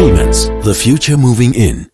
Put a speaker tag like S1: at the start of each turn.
S1: Siemens, the future moving in.